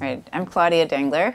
Right. I'm Claudia Dengler.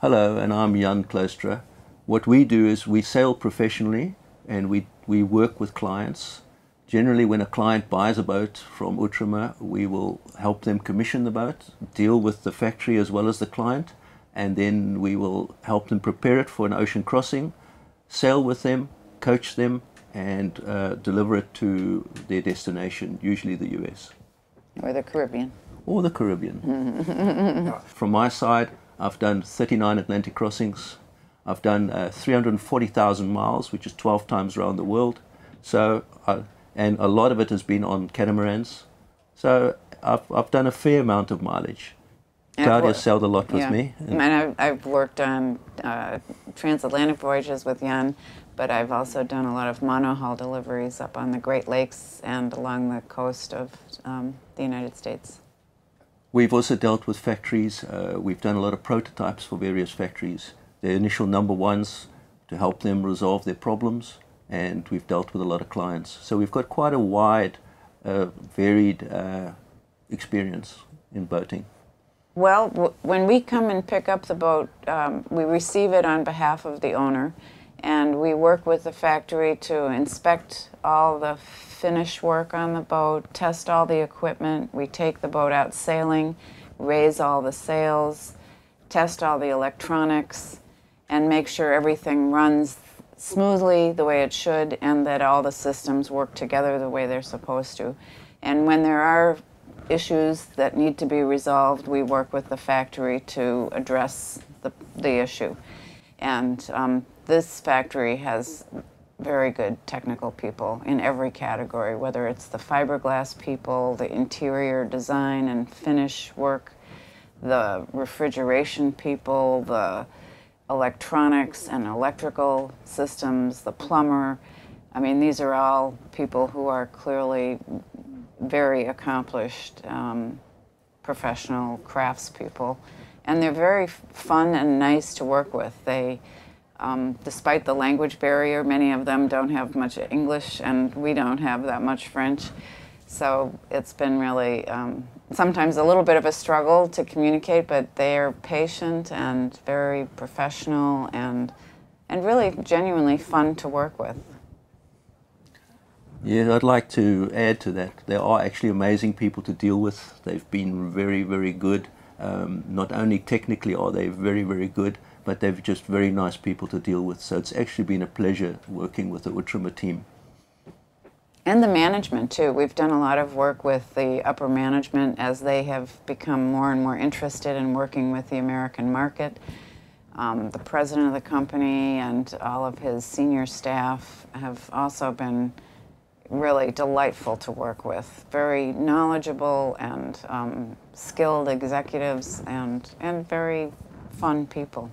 Hello, and I'm Jan Cluistra. What we do is we sail professionally and we, we work with clients. Generally, when a client buys a boat from Outremer, we will help them commission the boat, deal with the factory as well as the client, and then we will help them prepare it for an ocean crossing, sail with them, coach them, and uh, deliver it to their destination, usually the US. Or the Caribbean. Or the Caribbean. From my side, I've done 39 Atlantic crossings. I've done uh, 340,000 miles, which is 12 times around the world. So, uh, and a lot of it has been on catamarans. So I've, I've done a fair amount of mileage. Claudia sailed a lot with yeah. me. And, I've, I've, worked on uh, transatlantic voyages with Jan, but I've also done a lot of monohull deliveries up on the Great Lakes and along the coast of um, the United States. We've also dealt with factories. Uh, we've done a lot of prototypes for various factories. The initial number ones to help them resolve their problems, and we've dealt with a lot of clients. So we've got quite a wide, uh, varied uh, experience in boating. Well, when we come and pick up the boat, um, we receive it on behalf of the owner, and we work with the factory to inspect all the finish work on the boat, test all the equipment. We take the boat out sailing, raise all the sails, test all the electronics, and make sure everything runs smoothly the way it should and that all the systems work together the way they're supposed to. And when there are issues that need to be resolved, we work with the factory to address the, the issue. And um, this factory has very good technical people in every category, whether it's the fiberglass people, the interior design and finish work, the refrigeration people, the electronics and electrical systems, the plumber. I mean, these are all people who are clearly very accomplished um, professional craftspeople. And they're very fun and nice to work with. They, um, despite the language barrier, many of them don't have much English, and we don't have that much French. So it's been really um, sometimes a little bit of a struggle to communicate, but they're patient and very professional and, and really genuinely fun to work with. Yeah, I'd like to add to that. There are actually amazing people to deal with. They've been very, very good. Um, not only technically are they very, very good, but they're just very nice people to deal with. So it's actually been a pleasure working with the Outremer team. And the management too. We've done a lot of work with the upper management as they have become more and more interested in working with the American market. Um, the president of the company and all of his senior staff have also been really delightful to work with. Very knowledgeable and um, skilled executives and, and very fun people.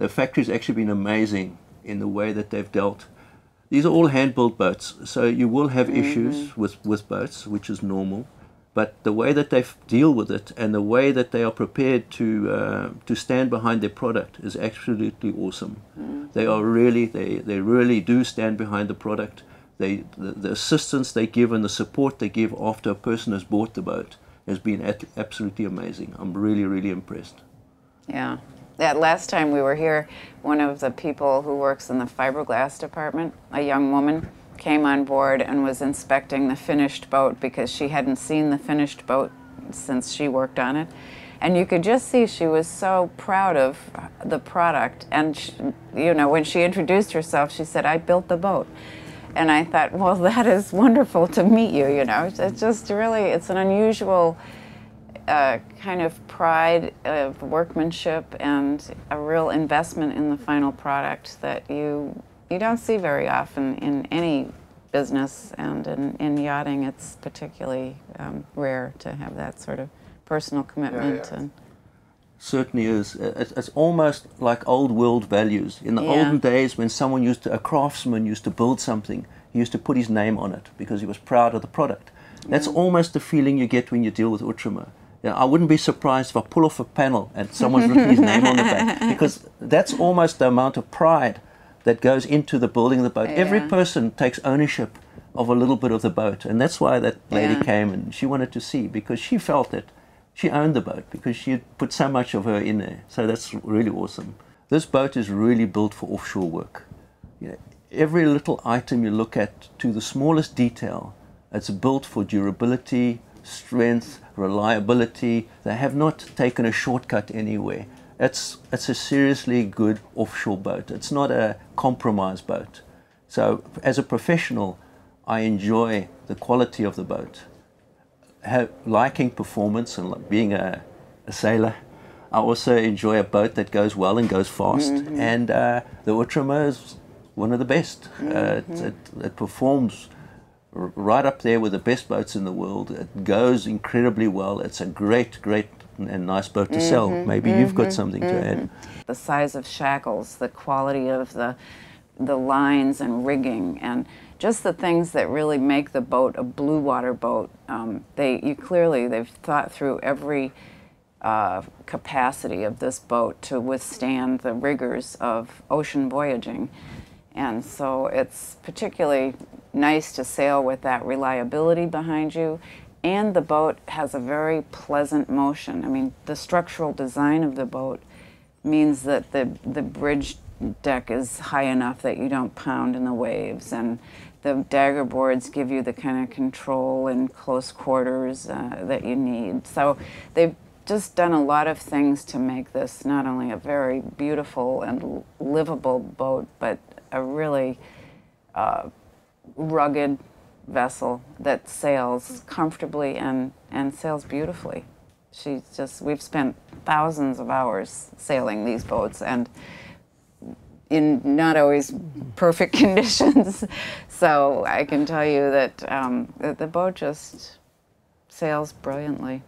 The factory's actually been amazing in the way that they've dealt. These are all hand-built boats, so you will have mm -hmm. issues with, with boats, which is normal. But the way that they deal with it and the way that they are prepared to uh, to stand behind their product is absolutely awesome. Mm. They are really they, they really do stand behind the product. They the, the assistance they give and the support they give after a person has bought the boat has been absolutely amazing. I'm really really impressed. Yeah, that last time we were here, one of the people who works in the fiberglass department, a young woman, came on board and was inspecting the finished boat because she hadn't seen the finished boat since she worked on it. And you could just see she was so proud of the product. And, she, you know, when she introduced herself, she said, I built the boat. And I thought, well, that is wonderful to meet you, you know. It's just really, it's an unusual a kind of pride of workmanship and a real investment in the final product that you you don't see very often in any business and in, in yachting it's particularly um, rare to have that sort of personal commitment yeah, yeah. and certainly is it's, it's, almost like old world values in the yeah. olden days when someone used to a craftsman used to build something he used to put his name on it because he was proud of the product that's almost the feeling you get when you deal with Outremer. You know, I wouldn't be surprised if I pull off a panel and someone's written his name on the back because that's almost the amount of pride that goes into the building of the boat. Yeah. Every person takes ownership of a little bit of the boat, and that's why that lady yeah. came and she wanted to see because she felt that she owned the boat because she had put so much of her in there. So that's really awesome. This boat is really built for offshore work. You know, every little item you look at to the smallest detail, it's built for durability, strength, reliability. They have not taken a shortcut anywhere. It's, it's a seriously good offshore boat. It's not a compromise boat. So, as a professional, I enjoy the quality of the boat. Have, liking performance and being a, a sailor, I also enjoy a boat that goes well and goes fast. Mm-hmm. And uh, the Outremer is one of the best. Mm-hmm. Uh, it, it, it, performs right up there with the best boats in the world. It goes incredibly well. It's a great, great and nice boat to mm-hmm. sell. Maybe you've got mm-hmm. something to add. Mm-hmm. The size of shackles, the quality of the the lines and rigging, and just the things that really make the boat a blue water boat. Um, they you clearly they've thought through every uh, capacity of this boat to withstand the rigors of ocean voyaging. And so it's particularly nice to sail with that reliability behind you. And the boat has a very pleasant motion. I mean, the structural design of the boat means that the, the bridge deck is high enough that you don't pound in the waves. And the dagger boards give you the kind of control in close quarters uh, that you need. So they've just done a lot of things to make this not only a very beautiful and livable boat, but a really uh, rugged vessel that sails comfortably and, and sails beautifully. She's just, we've spent thousands of hours sailing these boats and in not always perfect conditions. so I can tell you that um, the, the boat just sails brilliantly.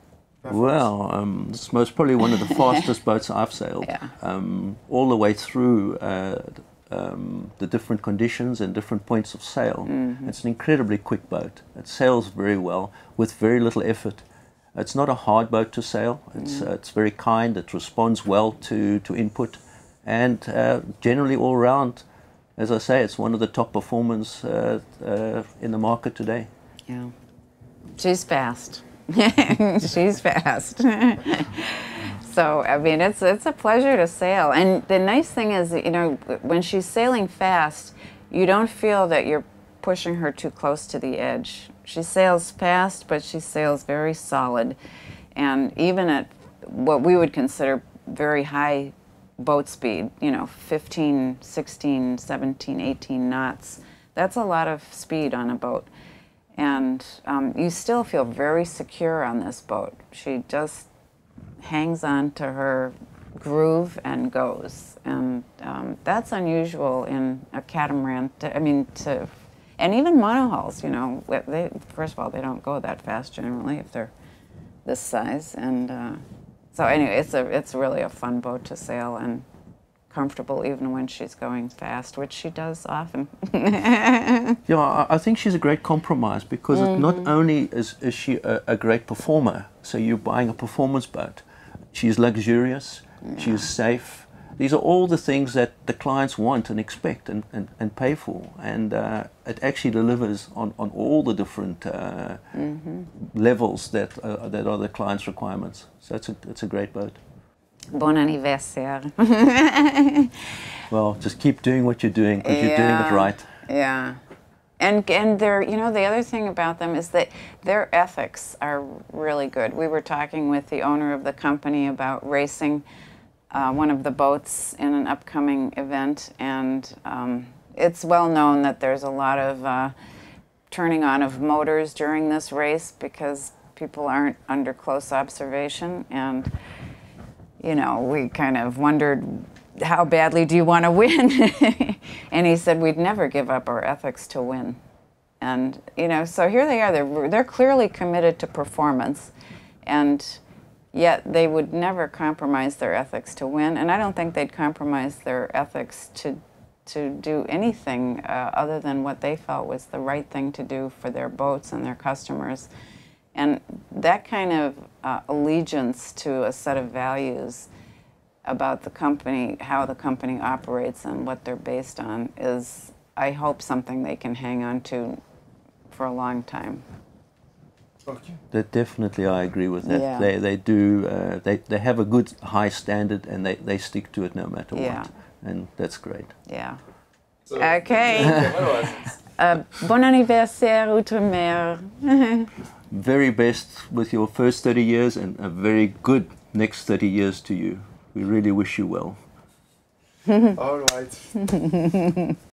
Well, um, it's most probably one of the fastest boats I've sailed. Yeah. Um, all the way through uh, um, the different conditions and different points of sail. Mm-hmm. It's an incredibly quick boat. It sails very well with very little effort. It's not a hard boat to sail. It's, mm. uh, it's very kind. It responds well to, to input. And uh, generally, all around, as I say, it's one of the top performers uh, uh, in the market today. Yeah. She's fast. She's fast. so I mean, it's it's a pleasure to sail. And the nice thing is, you know, when she's sailing fast, you don't feel that you're pushing her too close to the edge. She sails fast, but she sails very solid. And even at what we would consider very high boat speed, you know, 15, 16, 17, 18 knots, that's a lot of speed on a boat and um, you still feel very secure on this boat. She just hangs on to her groove and goes, and um, that's unusual in a catamaran. To, I mean, to and even monohulls. You know, they first of all they don't go that fast generally if they're this size, and uh, so anyway, it's a it's really a fun boat to sail and comfortable even when she's going fast, which she does often. yeah, I think she's a great compromise because mm-hmm. not only is, is she a, a, great performer, so you're buying a performance boat, she's luxurious, yeah. she's safe. These are all the things that the clients want and expect and, and, and pay for. And uh, it actually delivers on, on all the different uh, mm-hmm. levels that, uh, that are the client's requirements. So it's a, it's a great boat. Bon anniversaire. well, just keep doing what you're doing because yeah, you're doing it right. Yeah. And, and they're, you know, the other thing about them is that their ethics are really good. We were talking with the owner of the company about racing uh, one of the boats in an upcoming event, and um, it's well known that there's a lot of uh, turning on of motors during this race because people aren't under close observation. And you know, we kind of wondered how badly do you want to win? and he said we'd never give up our ethics to win. And you know, so here they are. They're they're clearly committed to performance, and yet they would never compromise their ethics to win. And I don't think they'd compromise their ethics to to do anything uh, other than what they felt was the right thing to do for their boats and their customers. And that kind of uh, allegiance to a set of values about the company, how the company operates, and what they're based on is, I hope, something they can hang on to for a long time. Okay. That definitely, I agree with that. Yeah. They they do uh, they they have a good high standard and they, they stick to it no matter Yeah. what, and that's great. Yeah. So, Okay. Uh, bon anniversaire, Outremer. Very best with your first thirty years and a very good next thirty years to you. We really wish you well. All right.